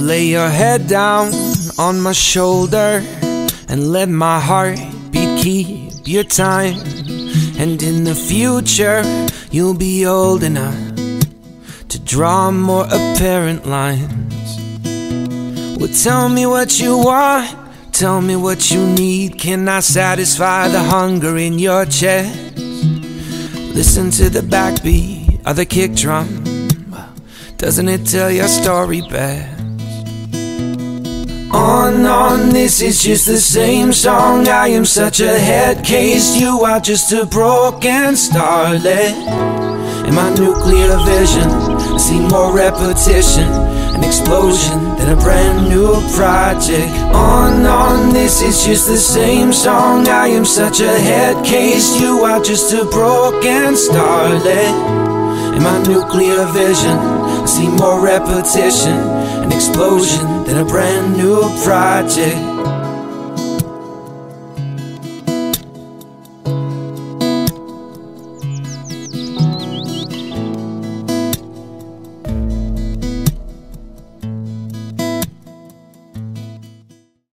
Lay your head down on my shoulder and let my heart beat keep your time. And in the future, you'll be old enough to draw more apparent lines. Well, tell me what you want, tell me what you need. Can I satisfy the hunger in your chest? Listen to the backbeat of the kick drum. Doesn't it tell your story best? On, on, this is just the same song. I am such a head case. You are just a broken starlet. In my nuclear vision, I see more repetition, an explosion than a brand new project. On, on, this is just the same song. I am such a head case. You are just a broken starlet. My nuclear vision, I see more repetition, an explosion than a brand new project.